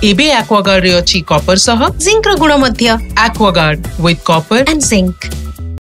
ଏବେ ଆକ୍ୱାଗାର୍ଡରେ ଅଛି କପର ସହ ଜିଙ୍କର ଗୁଣ ମଧ୍ୟ Aquaguard with copper and zinc